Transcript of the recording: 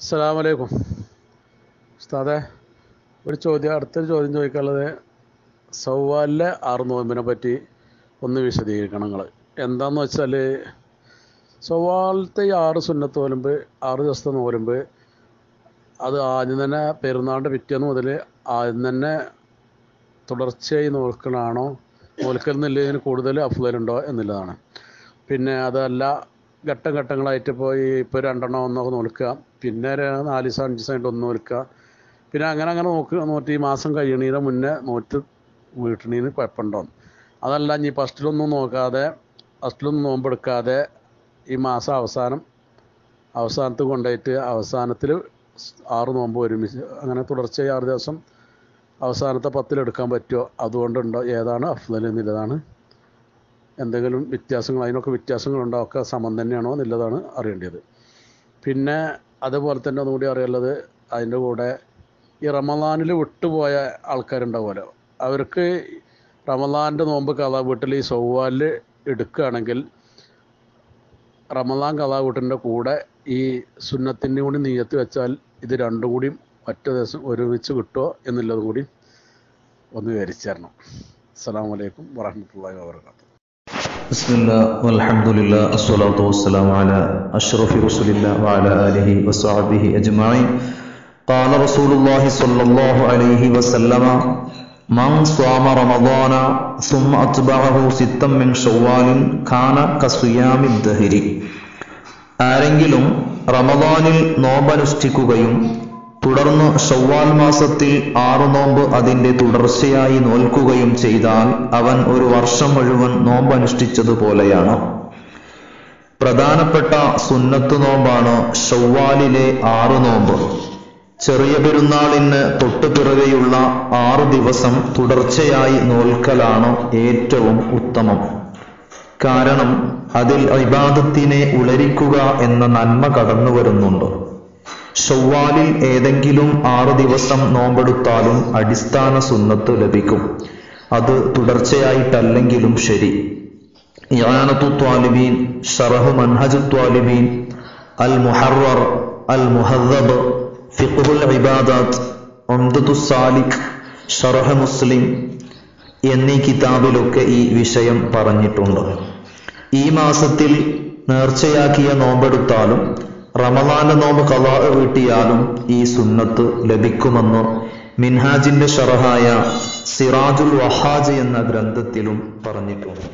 അസ്സലാമലൈക്കും. ഉസ്താദെ ഒരു ചോദ്യം അടുത്തൊരു ചോദ്യം ചോദിക്കാനുള്ളത് സൗവാലിലെ ആറ് നോമ്പിനെ പറ്റി ഒന്ന് വിശദീകരിക്കണം നിങ്ങൾ എന്താന്ന് വെച്ചാൽ സൗവാലത്തെ ഈ ആറ് സുന്നത്ത് നോലുമ്പ് ആറ് ദിവസത്തെ നോലുമ്പ് അത് ആദ്യം തന്നെ പെരുന്നാളിന്റെ പിറ്റേന്ന് മുതൽ ആദ്യം തന്നെ തുടർച്ചയായി നോക്കണാണോ നോൽക്കൽ എന്നുള്ളതിന് കൂടുതൽ അഫ്ലലുണ്ടോ എന്നുള്ളതാണ്. പിന്നെ അതല്ല ഘട്ടം ഘട്ടങ്ങളായിട്ട് ഈ ഇപ്പോൾ രണ്ടെണ്ണം ഒന്നൊക്കെ നോൽക്കുക. പിന്നെ നാല് ദിവസം അഞ്ച് ദിവസമായിട്ട് ഒന്ന് നോൽക്കുക. പിന്നെ അങ്ങനെ അങ്ങനെ നോക്കുക നോറ്റി ഈ മാസം കഴിയണീന് മുന്നേ നോറ്റ് വീട്ടണീന് കുഴപ്പമുണ്ടോ? അതല്ല ഇനി ഫസ്റ്റിലൊന്നും നോക്കാതെ ഫസ്റ്റിലൊന്നും നോമ്പെടുക്കാതെ ഈ മാസം അവസാനം അവസാനത്ത് കൊണ്ടുപോയിട്ട് അവസാനത്തിൽ ആറ് നോമ്പ് ഒരുമിച്ച് അങ്ങനെ തുടർച്ചയായി ആറ് ദിവസം അവസാനത്തെ പത്തിലെടുക്കാൻ പറ്റുമോ? അതുകൊണ്ടുണ്ടോ? ഏതാണ് അഫ്ദൽ എന്നുള്ളതാണ്. എന്തെങ്കിലും വ്യത്യാസങ്ങൾ അതിനൊക്കെ വ്യത്യാസങ്ങളുണ്ടോ? ഒക്കെ സമം തന്നെയാണോ എന്നുള്ളതാണ് അറിയേണ്ടത്. പിന്നെ അതുപോലെ തന്നെ ഒന്നുകൂടി അറിയുള്ളത് അതിന്റെ കൂടെ ഈ റമദാനിൽ വിട്ടുപോയ ആൾക്കാരുണ്ടാവുമല്ലോ. അവർക്ക് റമദാന്റെ നോമ്പ് കഥാ വീട്ടിൽ ഈ സൗവാലിൽ എടുക്കുകയാണെങ്കിൽ റമദാൻ കഥാ വീട്ടിന്റെ കൂടെ ഈ സുന്നത്തിന്റെ കൂടി നീയത്ത് വെച്ചാൽ ഇത് രണ്ടും കൂടിയും ഒറ്റ ദിവസം ഒരുമിച്ച് കിട്ടുമോ എന്നുള്ളത് കൂടി ഒന്ന് വിവരിച്ചു തരണം. അസ്സാം വലൈക്കും വറഹമത്തല്ലാ വാബർക്കാത്തു بسم الله والحمد لله الصلاة والسلام على أشرف رسل الله وعلى آله وصحبه أجمعين قال رسول الله صلى الله عليه وسلم من صام رمضان ثم أتبعه ستا من شوال كان كصيام الدهر ആരെങ്കിലും റമദാനിൽ നോമ്പനുഷ്ഠിക്കുകയും തുടർന്ന് ഷവ്വാൽ മാസത്തിൽ ആറു നോമ്പ് അതിന്റെ തുടർച്ചയായി നോൽക്കുകയും ചെയ്താൽ അവൻ ഒരു വർഷം മുഴുവൻ നോമ്പ് അനുഷ്ഠിച്ചതുപോലെയാണ് പ്രധാനപ്പെട്ട സുന്നത്ത് നോമ്പാണ് ഷവ്വാലിലെ ആറു നോമ്പ്. ചെറിയ പെരുന്നാളിന് തൊട്ടുപിറകെയുള്ള ആറു ദിവസം തുടർച്ചയായി നോൽക്കലാണ് ഏറ്റവും ഉത്തമം. കാരണം അതിൽ ഇബാദത്തിനെ ഉളരിക്കുക എന്ന നന്മ കടന്നു വരുന്നുണ്ട് ഷവ്വാലിൽ ഏതെങ്കിലും ആറു ദിവസം നോമ്പെടുത്താലും അടിസ്ഥാന സുന്നത്ത് ലഭിക്കും. അത് തുടർച്ചയായിട്ടല്ലെങ്കിലും ശരി. ഇയാനത്തു ത്വാലിബീൻ ഷറഹ് മൻഹജ് ത്വാലിബീൻ അൽ മുഹറർ അൽ മുഹദ്ദബ് ഫിഖുൽ ഇബാദാത്ത് ഒംദത്തു സാലിഖ് ഷറഹ് മുസ്ലിം എന്നീ കിതാബിലൊക്കെ ഈ വിഷയം പറഞ്ഞിട്ടുണ്ട്. ഈ മാസത്തിൽ നേർച്ചയാക്കിയ നോമ്പെടുത്താലും റമദാന്റെ നോമ്പ് കലാ വീട്ടിയാലും ഈ സുന്നത്ത് ലഭിക്കുമെന്ന് മിൻഹാജിന്റെ ഷറഹായ സിറാജുൽ വഹാജ് എന്ന ഗ്രന്ഥത്തിലും പറഞ്ഞിട്ടുണ്ട്.